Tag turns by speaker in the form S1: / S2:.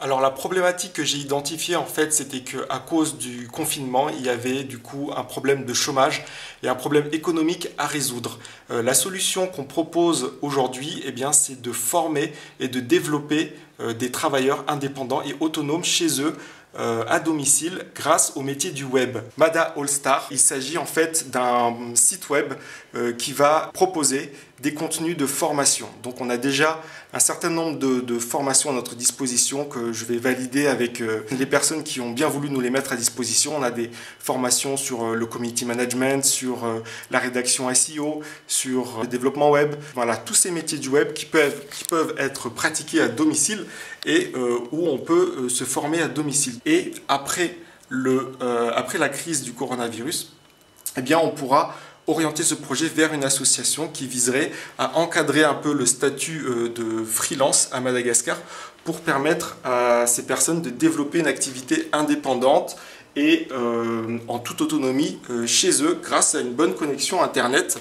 S1: Alors la problématique que j'ai identifiée en fait c'était qu'à cause du confinement il y avait du coup un problème de chômage et un problème économique à résoudre. Euh, la solution qu'on propose aujourd'hui eh bien c'est de former et de développer euh, des travailleurs indépendants et autonomes chez eux euh, à domicile grâce au métier du web. Mada All Star, il s'agit en fait d'un site web qui va proposer des contenus de formation. Donc on a déjà un certain nombre de, formations à notre disposition que je vais valider avec euh, les personnes qui ont bien voulu nous les mettre à disposition. On a des formations sur euh, le community management, sur euh, la rédaction SEO, sur le développement web. Voilà, tous ces métiers du web qui peuvent, qui peuvent être pratiqués à domicile et où on peut se former à domicile. Et après, le, après la crise du coronavirus, eh bien on pourra orienter ce projet vers une association qui viserait à encadrer un peu le statut euh, de freelance à Madagascar pour permettre à ces personnes de développer une activité indépendante et euh, en toute autonomie euh, chez eux grâce à une bonne connexion Internet